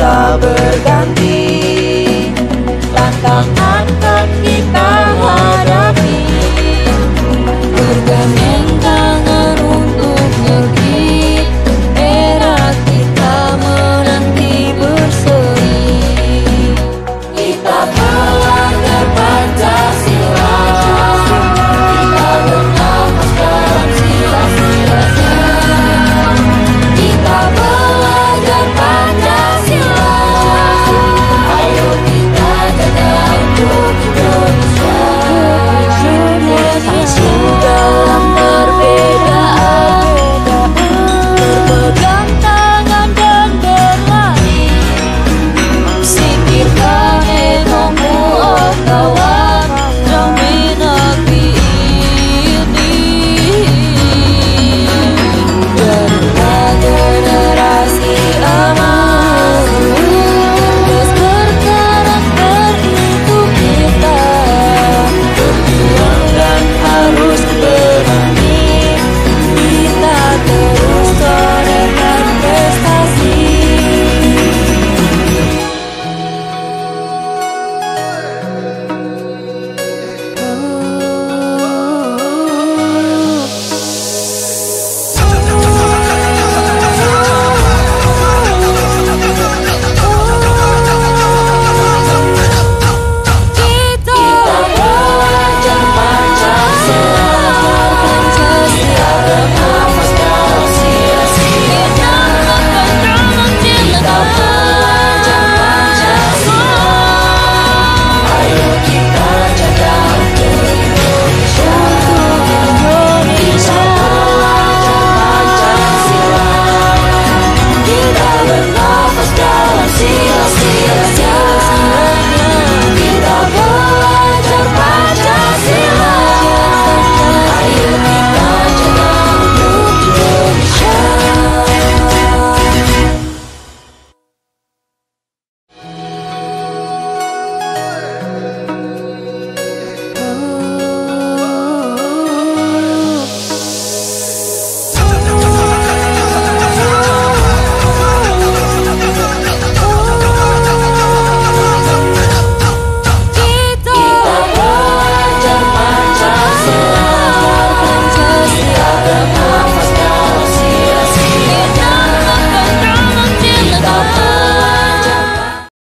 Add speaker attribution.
Speaker 1: tak berganti. Tantang